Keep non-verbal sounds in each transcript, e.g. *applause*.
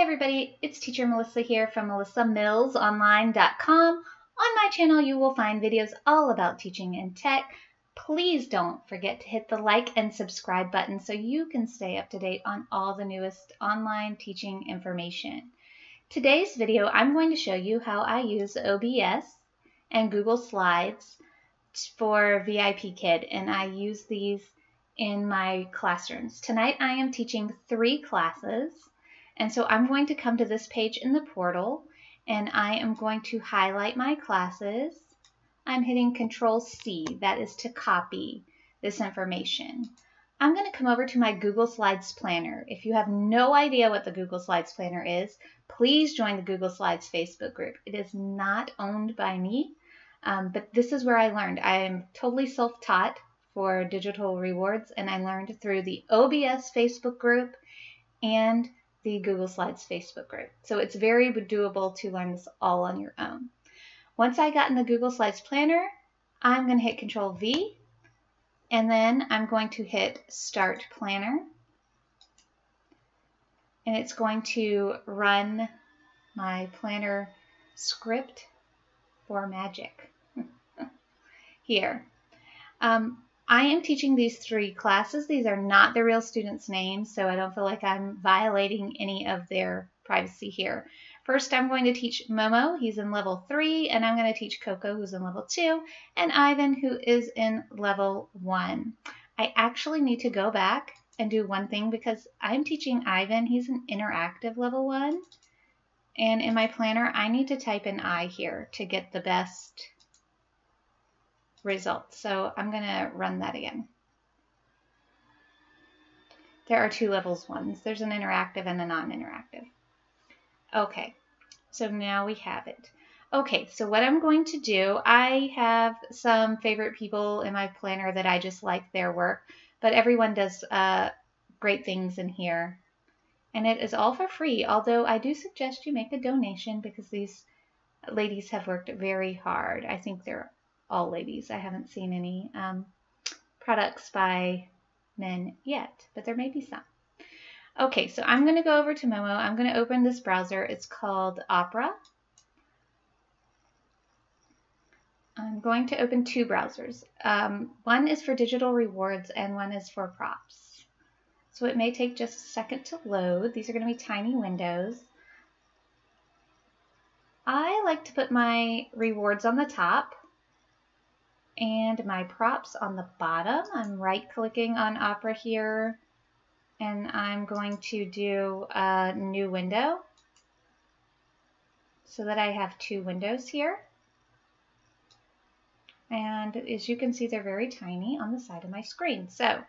Everybody, it's teacher Melissa here from melissamillsonline.com. On my channel you will find videos all about teaching and tech. Please don't forget to hit the like and subscribe button so you can stay up to date on all the newest online teaching information. Today's video I'm going to show you how I use OBS and Google Slides for VIP Kid and I use these in my classrooms. Tonight I am teaching three classes and so I'm going to come to this page in the portal and I am going to highlight my classes. I'm hitting Control C, that is to copy this information. I'm going to come over to my Google Slides Planner. If you have no idea what the Google Slides Planner is, please join the Google Slides Facebook group. It is not owned by me, um, but this is where I learned. I am totally self-taught for digital rewards, and I learned through the OBS Facebook group and the Google Slides Facebook group. So it's very doable to learn this all on your own. Once I got in the Google Slides Planner, I'm going to hit Control V and then I'm going to hit Start Planner and it's going to run my planner script for magic *laughs* here. Um, I am teaching these three classes. These are not the real students' names, so I don't feel like I'm violating any of their privacy here. First, I'm going to teach Momo, he's in level 3, and I'm going to teach Coco, who's in level 2, and Ivan, who is in level 1. I actually need to go back and do one thing because I'm teaching Ivan, he's an interactive level 1, and in my planner, I need to type an I here to get the best results. So I'm going to run that again. There are two levels ones. There's an interactive and a non-interactive. Okay, so now we have it. Okay, so what I'm going to do, I have some favorite people in my planner that I just like their work, but everyone does uh, great things in here. And it is all for free, although I do suggest you make a donation because these ladies have worked very hard. I think they're all ladies. I haven't seen any um, products by men yet, but there may be some. Okay, so I'm going to go over to Momo. I'm going to open this browser. It's called Opera. I'm going to open two browsers. Um, one is for digital rewards and one is for props. So it may take just a second to load. These are going to be tiny windows. I like to put my rewards on the top and my props on the bottom. I'm right clicking on Opera here and I'm going to do a new window so that I have two windows here. And as you can see, they're very tiny on the side of my screen. So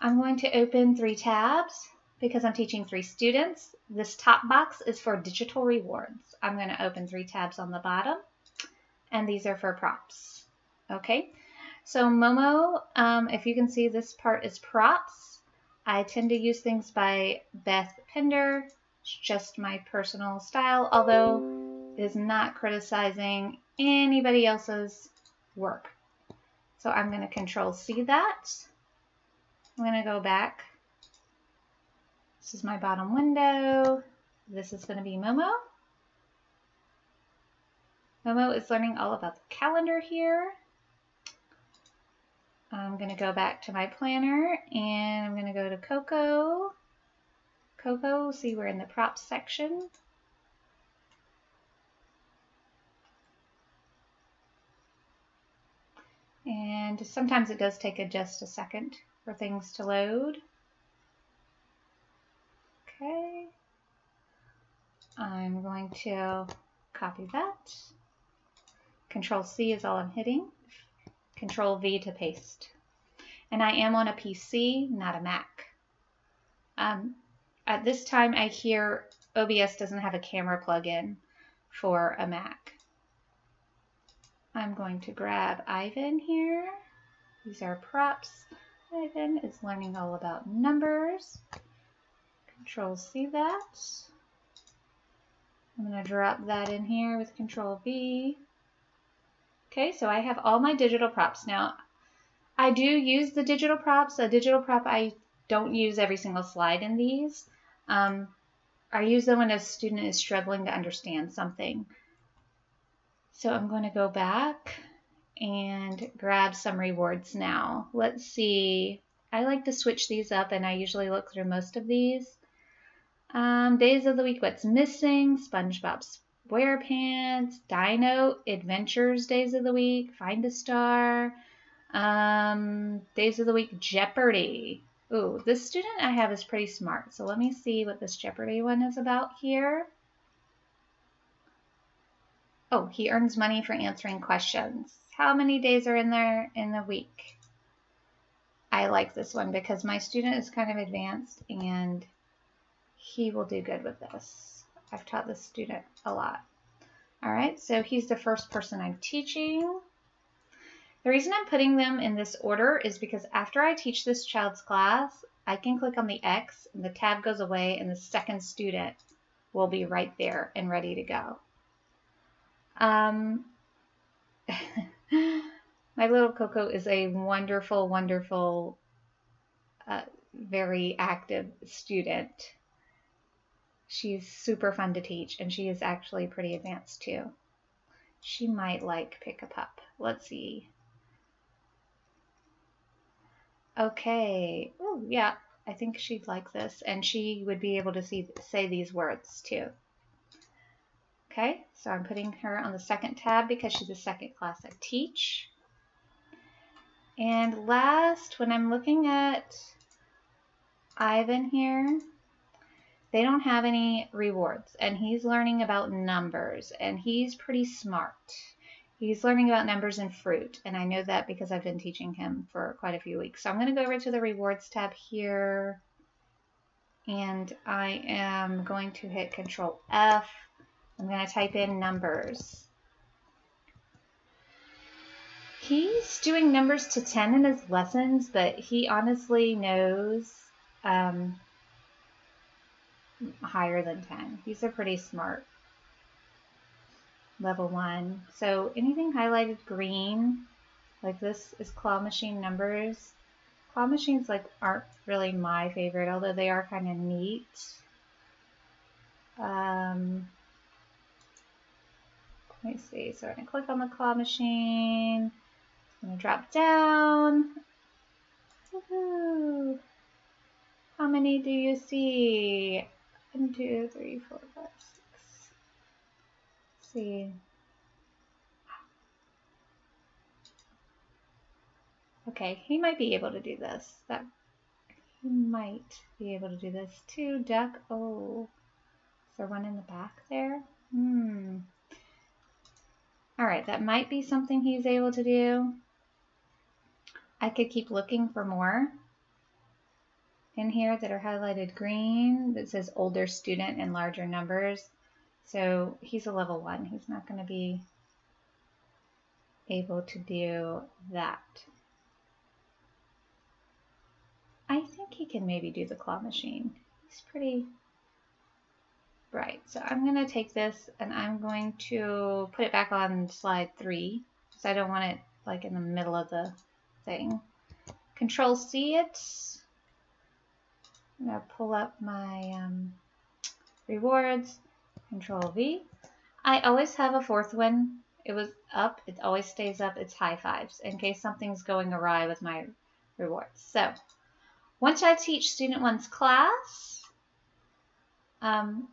I'm going to open three tabs because I'm teaching three students. This top box is for digital rewards. I'm going to open three tabs on the bottom and these are for props. Okay, so Momo, um, if you can see this part is props. I tend to use things by Beth Pender. It's just my personal style, although it is not criticizing anybody else's work. So I'm going to control C that. I'm going to go back. This is my bottom window. This is going to be Momo. Momo is learning all about the calendar here. I'm going to go back to my planner and I'm going to go to Coco. Coco, see we're in the props section. And sometimes it does take a, just a second for things to load. Okay. I'm going to copy that. Control C is all I'm hitting. Control V to paste. And I am on a PC, not a Mac. Um, at this time, I hear OBS doesn't have a camera plug-in for a Mac. I'm going to grab Ivan here. These are props. Ivan is learning all about numbers. Control C that. I'm going to drop that in here with Control V. Okay, so I have all my digital props. Now, I do use the digital props. A digital prop, I don't use every single slide in these. Um, I use them when a student is struggling to understand something. So I'm going to go back and grab some rewards now. Let's see. I like to switch these up and I usually look through most of these. Um, days of the week, what's missing? SpongeBob SquarePants, Dino Adventures days of the week, Find a Star, um, days of the week, Jeopardy. Ooh, this student I have is pretty smart. So let me see what this Jeopardy one is about here. Oh, he earns money for answering questions. How many days are in there in the week? I like this one because my student is kind of advanced and he will do good with this. I've taught this student a lot. All right, so he's the first person I'm teaching. The reason I'm putting them in this order is because after I teach this child's class, I can click on the X and the tab goes away and the second student will be right there and ready to go. Um, *laughs* my little Coco is a wonderful, wonderful, uh, very active student. She's super fun to teach and she is actually pretty advanced too. She might like pick a pup. Let's see. Okay. Oh, yeah. I think she'd like this. And she would be able to see say these words too. Okay, so I'm putting her on the second tab because she's the second class I teach. And last, when I'm looking at Ivan here, they don't have any rewards. And he's learning about numbers. And he's pretty smart. He's learning about numbers and fruit, and I know that because I've been teaching him for quite a few weeks. So I'm going to go over to the rewards tab here, and I am going to hit Control F. I'm going to type in numbers. He's doing numbers to 10 in his lessons, but he honestly knows um, higher than 10. These are pretty smart level one. So anything highlighted green, like this is claw machine numbers. Claw machines like aren't really my favorite, although they are kind of neat. Um, let me see. So I'm going to click on the claw machine. I'm going to drop down. How many do you see? One, two, three, four, five, see. Okay, he might be able to do this. That he might be able to do this too. Duck. Oh, is there one in the back there? Hmm. All right, that might be something he's able to do. I could keep looking for more in here that are highlighted green that says older student in larger numbers. So he's a level one. He's not going to be able to do that. I think he can maybe do the claw machine. He's pretty bright. So I'm going to take this and I'm going to put it back on slide three because I don't want it like in the middle of the thing. Control C it. I'm going to pull up my um, rewards. Control V. I always have a fourth one. It was up. It always stays up. It's high fives in case something's going awry with my rewards. So once I teach student one's class, um,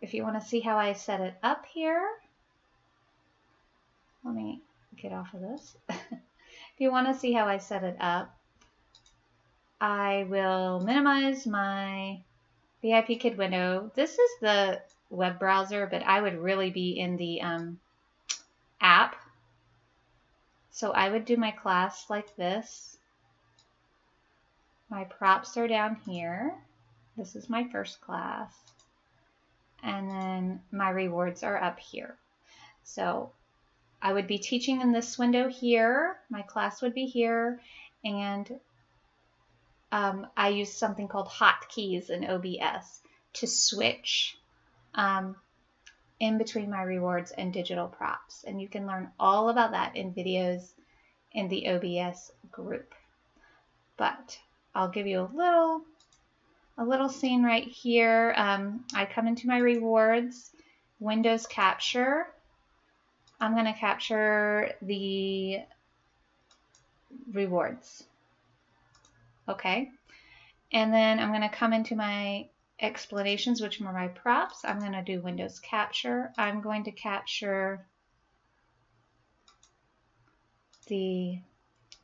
if you want to see how I set it up here, let me get off of this. *laughs* if you want to see how I set it up, I will minimize my VIP Kid window. This is the web browser, but I would really be in the um, app. So I would do my class like this. My props are down here. This is my first class. And then my rewards are up here. So I would be teaching in this window here. My class would be here. And um, I use something called hotkeys in OBS to switch um, in between my rewards and digital props. And you can learn all about that in videos in the OBS group. But I'll give you a little a little scene right here. Um, I come into my rewards, Windows capture. I'm going to capture the rewards. Okay. And then I'm going to come into my explanations, which are my props. I'm going to do Windows capture. I'm going to capture the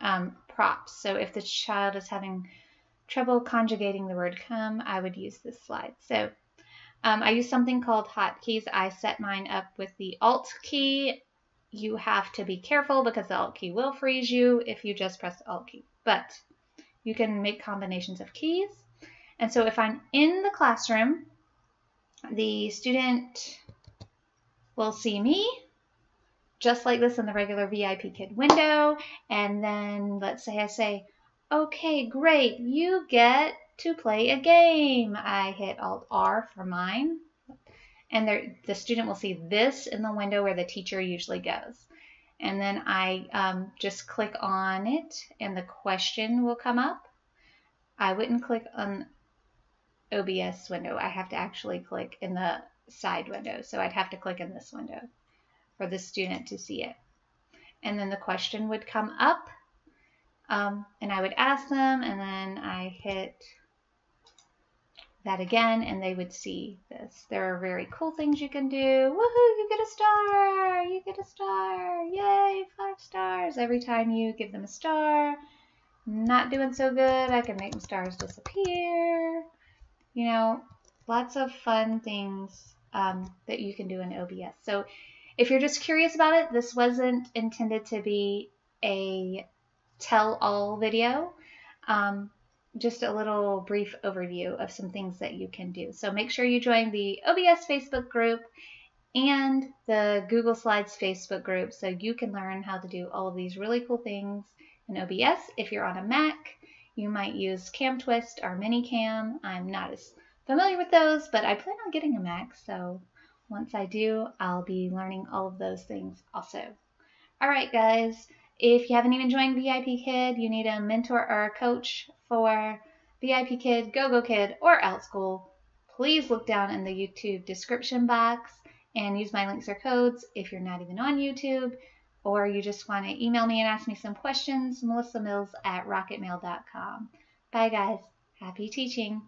um, props. So if the child is having trouble conjugating the word come, I would use this slide. So um, I use something called hotkeys. I set mine up with the Alt key. You have to be careful because the Alt key will freeze you if you just press Alt key. But you can make combinations of keys. And so if I'm in the classroom, the student will see me just like this in the regular VIP Kid window. And then let's say I say, okay, great, you get to play a game. I hit Alt R for mine. And there, the student will see this in the window where the teacher usually goes. And then I um, just click on it and the question will come up. I wouldn't click on OBS window. I have to actually click in the side window. So I'd have to click in this window for the student to see it. And then the question would come up um, and I would ask them and then I hit that again and they would see this. There are very cool things you can do. Woohoo, you get a star! You get a star! Stars. Every time you give them a star, not doing so good, I can make stars disappear. You know, lots of fun things um, that you can do in OBS. So if you're just curious about it, this wasn't intended to be a tell-all video. Um, just a little brief overview of some things that you can do. So make sure you join the OBS Facebook group and the Google Slides Facebook group so you can learn how to do all of these really cool things in OBS. If you're on a Mac, you might use CamTwist or ManyCam. I'm not as familiar with those, but I plan on getting a Mac, so once I do, I'll be learning all of those things also. All right, guys. If you haven't even joined VIP Kid, you need a mentor or a coach for VIP Kid, GoGo Kid, or OutSchool, please look down in the YouTube description box and use my links or codes if you're not even on YouTube or you just want to email me and ask me some questions, Melissa Mills at rocketmail.com. Bye, guys. Happy teaching.